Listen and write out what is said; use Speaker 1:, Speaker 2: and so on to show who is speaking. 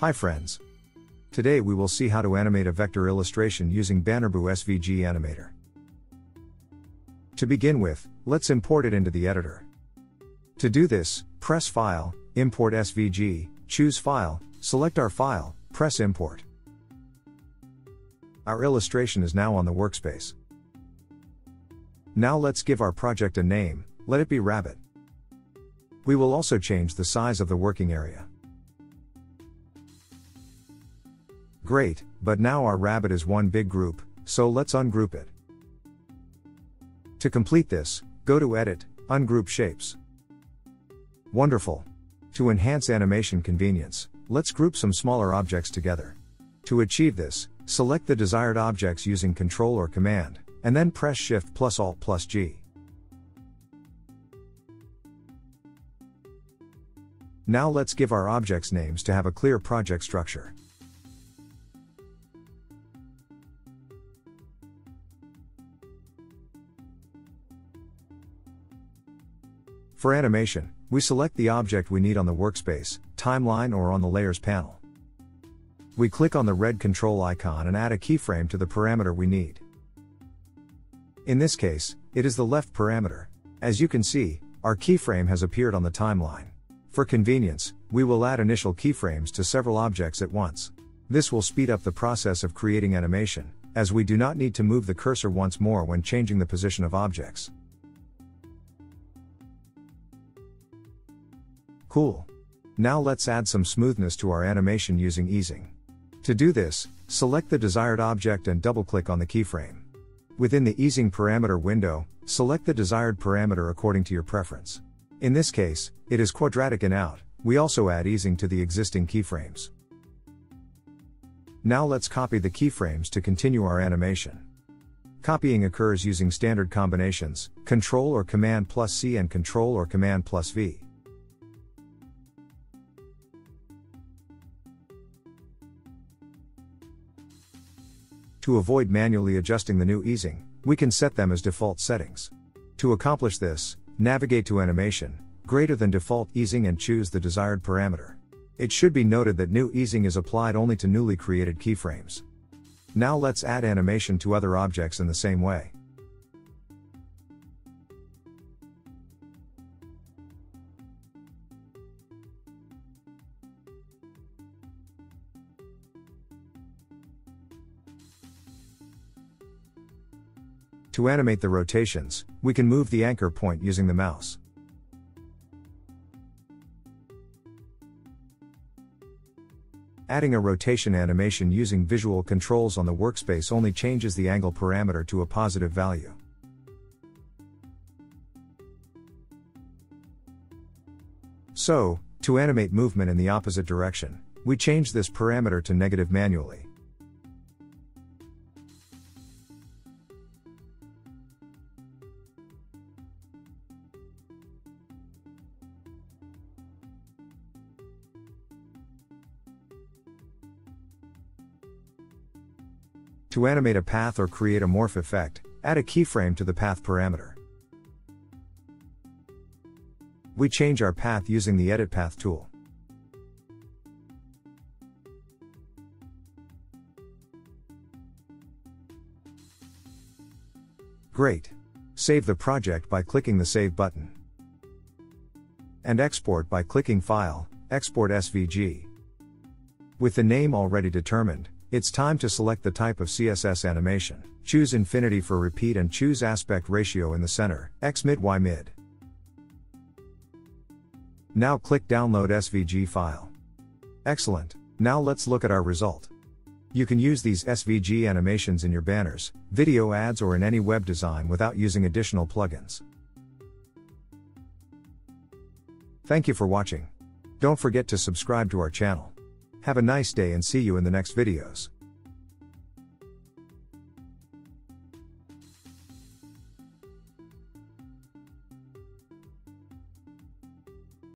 Speaker 1: Hi friends. Today we will see how to animate a vector illustration using Bannerboo SVG Animator. To begin with, let's import it into the editor. To do this, press File, Import SVG, choose File, select our file, press Import. Our illustration is now on the workspace. Now let's give our project a name, let it be Rabbit. We will also change the size of the working area. Great, but now our rabbit is one big group, so let's ungroup it. To complete this, go to Edit, Ungroup Shapes. Wonderful. To enhance animation convenience, let's group some smaller objects together. To achieve this, select the desired objects using Ctrl or Command, and then press Shift plus Alt plus G. Now let's give our objects names to have a clear project structure. For animation, we select the object we need on the workspace, timeline or on the layers panel. We click on the red control icon and add a keyframe to the parameter we need. In this case, it is the left parameter. As you can see, our keyframe has appeared on the timeline. For convenience, we will add initial keyframes to several objects at once. This will speed up the process of creating animation, as we do not need to move the cursor once more when changing the position of objects. Cool. Now let's add some smoothness to our animation using easing. To do this, select the desired object and double-click on the keyframe. Within the easing parameter window, select the desired parameter according to your preference. In this case, it is quadratic in out, we also add easing to the existing keyframes. Now let's copy the keyframes to continue our animation. Copying occurs using standard combinations, Ctrl or Command plus C and Ctrl or Command plus V. To avoid manually adjusting the new easing, we can set them as default settings. To accomplish this, Navigate to Animation, greater than default easing and choose the desired parameter. It should be noted that new easing is applied only to newly created keyframes. Now let's add animation to other objects in the same way. To animate the rotations, we can move the anchor point using the mouse. Adding a rotation animation using visual controls on the workspace only changes the angle parameter to a positive value. So, to animate movement in the opposite direction, we change this parameter to negative manually. To animate a path or create a morph effect, add a keyframe to the path parameter. We change our path using the Edit Path tool. Great. Save the project by clicking the Save button. And export by clicking File, Export SVG. With the name already determined, it's time to select the type of CSS animation. Choose infinity for repeat and choose aspect ratio in the center, X mid Y mid. Now click download SVG file. Excellent. Now let's look at our result. You can use these SVG animations in your banners, video ads or in any web design without using additional plugins. Thank you for watching. Don't forget to subscribe to our channel. Have a nice day and see you in the next videos.